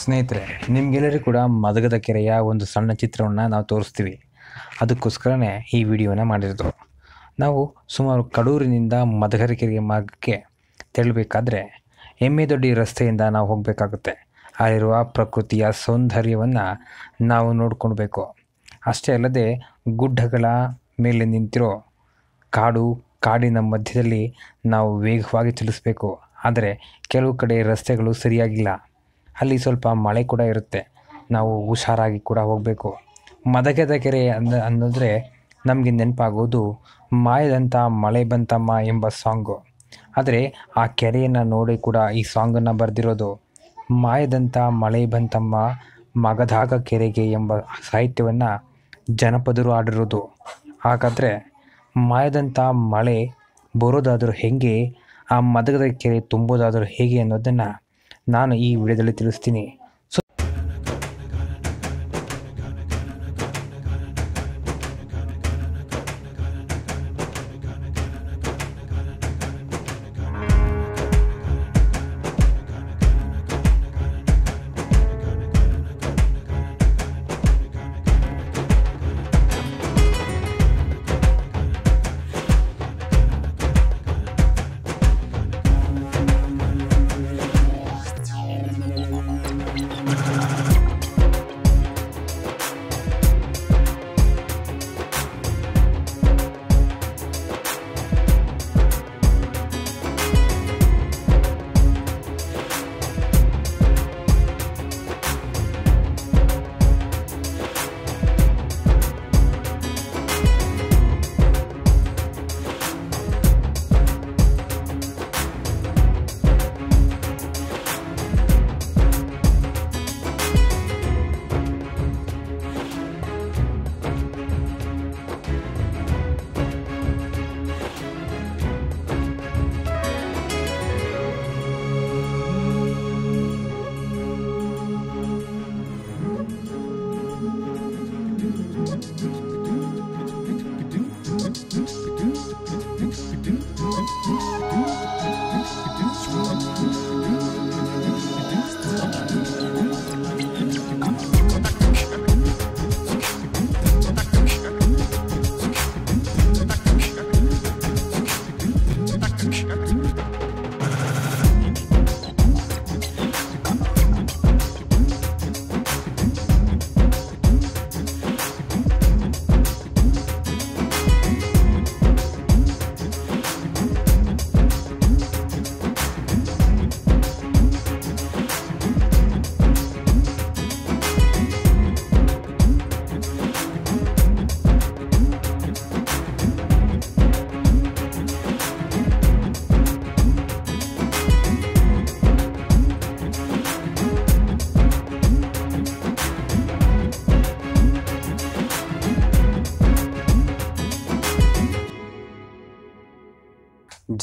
ಸ್ನೇಹಿತರೆ, ನಿಮಗೆಲ್ಲರಿಗೂ ಕೂಡ ಮದಗದ ಕೆರೆಯ ಒಂದು ಸಣ್ಣ ಚಿತ್ರವನ್ನು ನಾವು ತೋರಿಸ್ತೀವಿ. ಅದಕ್ಕೋಸ್ಕರನೇ ಈ ವಿಡಿಯೋನ ಮಾಡಿರೋದು. ನಾವು ಸುಮಾರು ಕಡೂರಿನಿಂದ ಮದಗರ ಕೆರೆಯ ಮಾರ್ಗಕ್ಕೆ ತೆರಳಬೇಕಾದ್ರೆ ಎಮ್ಮೆ ದೊಡ್ಡಿ ರಸ್ತೆಯಿಂದ ನಾವು ಹೋಗಬೇಕಾಗುತ್ತೆ. ಅಲ್ಲಿರುವ ಪ್ರಕೃತಿಯ ಸೌಂದರ್ಯವನ್ನು ನಾವು ನೋಡ್ಕೊಳ್ಬೇಕು. ಅಷ್ಟೇ ಅಲ್ಲದೆ ಗುಡ್ಡಗಳ ಮೇಲೆ ನಿಂತಿರೋ ಕಾಡು, ಕಾಡಿನ ಮಧ್ಯದಲ್ಲಿ ನಾವು ವೇಗವಾಗಿ ಚಲಿಸಬೇಕು. ಆದರೆ ಕೆಲವು ಕಡೆ ರಸ್ತೆಗಳು ಸರಿಯಾಗಿಲ್ಲ. ಅಲ್ಲಿ ಸ್ವಲ್ಪ ಮಳೆ ಕೂಡ ಇರುತ್ತೆ. ನಾವು ಹುಷಾರಾಗಿ ಕೂಡ ಹೋಗಬೇಕು. ಮದಗದ ಕೆರೆ ಅಂದ, ಅನ್ನೋದ್ರೆ ನಮಗೆ ನೆನಪಾಗೋದು ಮಾಯದಂಥ ಮಳೆ ಬಂತಮ್ಮ ಎಂಬ ಸಾಂಗು. ಆದರೆ ಆ ಕೆರೆಯನ್ನು ನೋಡಿ ಕೂಡ ಈ ಸಾಂಗನ್ನು ಬರೆದಿರೋದು ಮಾಯದಂಥ ಮಳೆ ಬಂತಮ್ಮ ಮಗದಾಗ ಕೆರೆಗೆ ಎಂಬ ಸಾಹಿತ್ಯವನ್ನು ಜನಪದರು ಆಡಿರೋದು ಹಾಗಾದರೆ ಮಾಯದಂಥ ಮಳೆ ಬರೋದಾದರೂ ಹೇಗೆ, ಆ ಮದಗದ ಕೆರೆ ತುಂಬೋದಾದರೂ ಹೇಗೆ ಅನ್ನೋದನ್ನು ನಾನು ಈ ವಿಡಿಯೋದಲ್ಲಿ ತಿಳಿಸ್ತೀನಿ.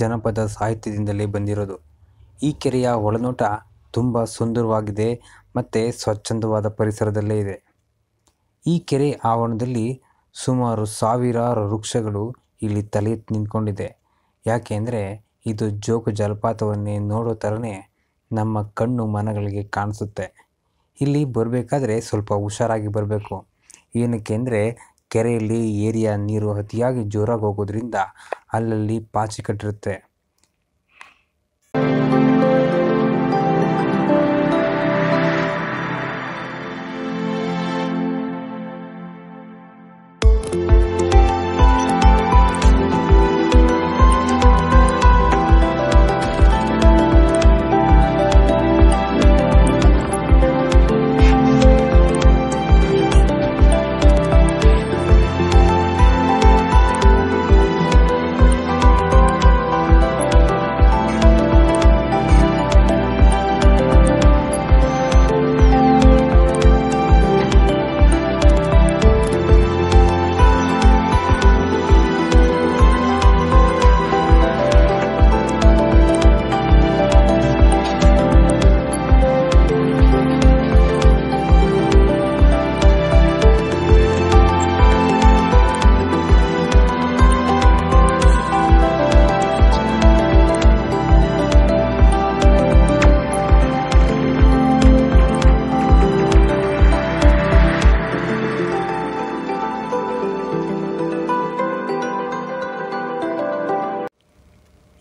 ಜನಪದ ಸಾಹಿತ್ಯದಿಂದಲೇ ಬಂದಿರೋದು. ಈ ಕೆರೆಯ ಒಳನೋಟ ತುಂಬ ಸುಂದರವಾಗಿದೆ ಮತ್ತು ಸ್ವಚ್ಛಂದವಾದ ಪರಿಸರದಲ್ಲೇ ಇದೆ. ಈ ಕೆರೆ ಆವರಣದಲ್ಲಿ ಸುಮಾರು ಸಾವಿರಾರು ವೃಕ್ಷಗಳು ಇಲ್ಲಿ ತಲೆ ನಿಂತ್ಕೊಂಡಿದೆ. ಯಾಕೆಂದರೆ ಇದು ಜೋಗ ಜಲಪಾತವನ್ನೇ ನೋಡೋ ಥರನೇ ನಮ್ಮ ಕಣ್ಣು ಮನಗಳಿಗೆ ಕಾಣಿಸುತ್ತೆ. ಇಲ್ಲಿ ಬರಬೇಕಾದ್ರೆ ಸ್ವಲ್ಪ ಹುಷಾರಾಗಿ ಬರಬೇಕು. ಏನಕ್ಕೆ ಅಂದರೆ ಕೆರೆಯಲ್ಲಿ ಏರಿಯ ನೀರು ಅತಿಯಾಗಿ ಜೋರಾಗಿ ಹೋಗೋದ್ರಿಂದ ಅಲ್ಲಲ್ಲಿ ಪಾಚಿ ಕಟ್ಟಿರುತ್ತೆ ಿ.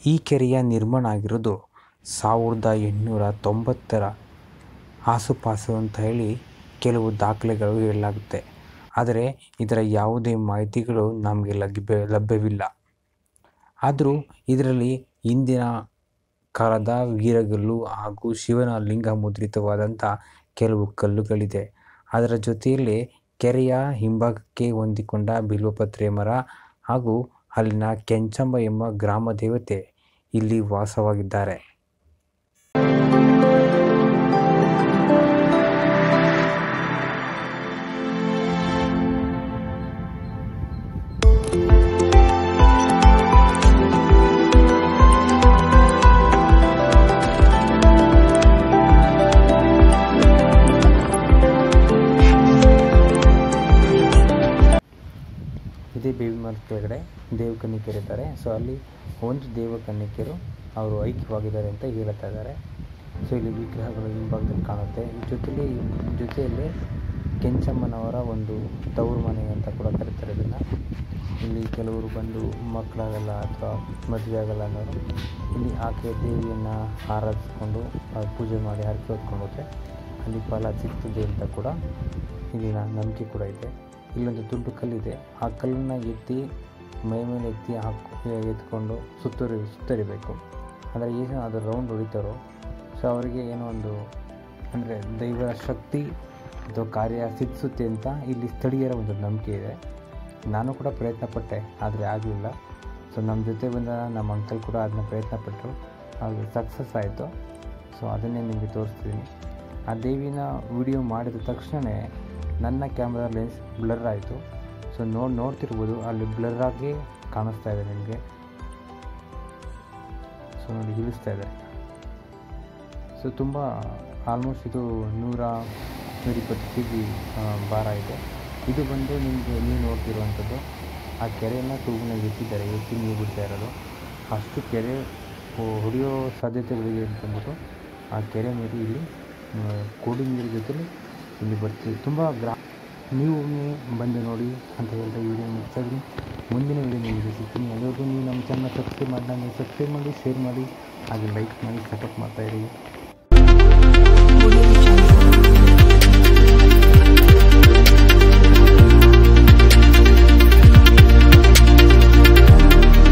ಈ ಕೆರೆಯ ನಿರ್ಮಾಣ ಆಗಿರೋದು ಸಾವಿರದ ಎಂಟುನೂರ ತೊಂಬತ್ತರ ಆಸುಪಾಸು ಅಂತ ಹೇಳಿ ಕೆಲವು ದಾಖಲೆಗಳು ಹೇಳಲಾಗುತ್ತೆ. ಆದರೆ ಇದರ ಯಾವುದೇ ಮಾಹಿತಿಗಳು ನಮಗೆ ಲಭ್ಯ, ಲಭ್ಯವಿಲ್ಲ. ಆದರೂ ಇದರಲ್ಲಿ ಹಿಂದಿನ ಕಾಲದ ವೀರಗಲ್ಲು ಹಾಗೂ ಶಿವನ ಲಿಂಗ ಮುದ್ರಿತವಾದಂಥ ಕೆಲವು ಕಲ್ಲುಗಳಿದೆ. ಅದರ ಜೊತೆಯಲ್ಲಿ ಕೆರೆಯ ಹಿಂಭಾಗಕ್ಕೆ ಹೊಂದಿಕೊಂಡ ಬಿಲ್ವಪತ್ರೆ ಮರ ಹಾಗೂ ಅಲ್ಲಿನ ಕೆಂಚಮ್ಮ ಎಂಬ ಗ್ರಾಮ ದೇವತೆ ಇಲ್ಲಿ ವಾಸವಾಗಿದ್ದಾರೆ. ಇದೇ ಬೇವಿ ಮರದ ಕೆಳಗಡೆ ದೇವಕನ್ನಿಕೆರಿದ್ದಾರೆ ಸೊ ಅಲ್ಲಿ ಒಂದು ದೇವಕನ್ನಿಕೆರು ಅವರು ಐಕ್ಯವಾಗಿದ್ದಾರೆ ಅಂತ ಹೇಳ್ತಾ ಇದ್ದಾರೆ. ಸೊ ಇಲ್ಲಿ ವಿಗ್ರಹಗಳು ಹಿಂಭಾಗದಲ್ಲಿ ಕಾಣುತ್ತೆ. ಜೊತೆಲಿ, ಜೊತೆಯಲ್ಲಿ ಕೆಂಚಮ್ಮನವರ ಒಂದು ತವರು ಮನೆ ಅಂತ ಕೂಡ ಕರೀತಾರೆ ಇದನ್ನು. ಇಲ್ಲಿ ಕೆಲವರು ಬಂದು ಮಕ್ಕಳಾಗಲ್ಲ ಅಥವಾ ಮದುವೆ ಆಗಲ್ಲ ಅನ್ನೋರು. ಇಲ್ಲಿ ಆಕೆ ದೇವಿಯನ್ನು ಆರಾಧಿಸ್ಕೊಂಡು ಪೂಜೆ ಮಾಡಿ ಹರಕೆ ಹೊತ್ಕೊಂಡು ಹೋದರೆ ಅಲ್ಲಿ ಫಲ ಸಿಗ್ತದೆ ಅಂತ ಕೂಡ ಇಲ್ಲಿನ ನಂಬಿಕೆ ಕೂಡ ಇದೆ. ಇಲ್ಲೊಂದು ದೊಡ್ಡ ಕಲ್ಲಿದೆ. ಆ ಕಲ್ಲನ್ನು ಎತ್ತಿ ಮೈ ಮೇಲೆ ಎತ್ತಿ ಹಾಕಿ ಎತ್ಕೊಂಡು ಸುತ್ತರಿ ಸುತ್ತರಿಬೇಕು. ಅಂದರೆ ಏನು ಅದು ರೌಂಡ್ ಹೊಡಿತಾರೋ. ಸೊ ಅವರಿಗೆ ಏನೋ ಒಂದು ಅಂದರೆ ದೈವರ ಶಕ್ತಿ ಅಥವಾ ಕಾರ್ಯ ಸಿದ್ಧಿಸುತ್ತೆ ಅಂತ ಇಲ್ಲಿ ಸ್ಥಳೀಯರ ಒಂದು ನಂಬಿಕೆ ಇದೆ. ನಾನು ಕೂಡ ಪ್ರಯತ್ನ ಪಟ್ಟೆ ಆದರೆ ಆಗಲಿಲ್ಲ. ಸೊ ನಮ್ಮ ಜೊತೆ ಬಂದ ನಮ್ಮ ಅಂಕಲ್ ಕೂಡ ಅದನ್ನ ಪ್ರಯತ್ನ ಪಟ್ಟರು ಅದು ಸಕ್ಸಸ್ ಆಯಿತು. ಸೊ ಅದನ್ನೇ ನಿಮಗೆ ತೋರಿಸ್ತೀನಿ ಆ ದೇವಿನ ವಿಡಿಯೋ ಮಾಡಿದ ತಕ್ಷಣವೇ ನನ್ನ ಕ್ಯಾಮ್ರಾ ಲೆನ್ಸ್ ಬ್ಲರ್ ಆಯಿತು. ಸೊ ನೋಡಿ, ನೋಡ್ತಿರ್ಬೋದು, ಅಲ್ಲಿ ಬ್ಲರ್ರಾಗಿ ಕಾಣಿಸ್ತಾ ಇದೆ ನಿಮಗೆ. ಸೊ ನೋಡಿ ಇಳಿಸ್ತಾ ಇದೆ. ಸೊ ತುಂಬ ಆಲ್ಮೋಸ್ಟ್ ಇದು ನೂರ ನೂರಿಪ್ಪತ್ತು ಕೆ ಜಿ ಭಾರ ಇದೆ. ಇದು ಬಂದು ನಿಮಗೆ ನೀವು ನೋಡ್ತಿರುವಂಥದ್ದು. ಆ ಕೆರೆಯನ್ನು ತೂಗುನಾಗಿ ಎತ್ತಿದ್ದಾರೆ, ಎತ್ತಿ ನೀರು ಬಿಡ್ತಾ ಇರೋದು. ಅಷ್ಟು ಕೆರೆ ಹೊಡೆಯೋ ಸಾಧ್ಯತೆಗಳಿದೆ ಅಂತಂದ್ಬಿಟ್ಟು ಆ ಕೆರೆ ನೀರು ಇಲ್ಲಿ ಕೋಡಿ ನೀರು ಜೊತೆಲಿ ಇಲ್ಲಿ ಬರ್ತೀವಿ. ತುಂಬ ಗ್ರಾ ನೀವು ಒಮ್ಮೆ ಬಂದು ನೋಡಿ ಅಂತ ಹೇಳ್ತಾ ವಿಡಿಯೋ ಮುಗಿಸ್ತಾ ಇದ್ದೀನಿ. ಮುಂದಿನ ವಿಡಿಯೋ ನಿಮಗೆ ಸಿಗ್ತೀನಿ. ಅಲ್ಲಿವರೆಗೂ ನೀವು ನಮ್ಮ ಚಾನಲ್ ಸಬ್ಸ್ಕ್ರೈಬ್ ಮಾಡಿ ನೀವು ಸಬ್ಸ್ಕ್ರೈಬ್ ಮಾಡಿ ಶೇರ್ ಮಾಡಿ, ಹಾಗೆ ಲೈಕ್ ಮಾಡಿ ಸಪೋರ್ಟ್ ಮಾಡ್ತಾಯಿರಿ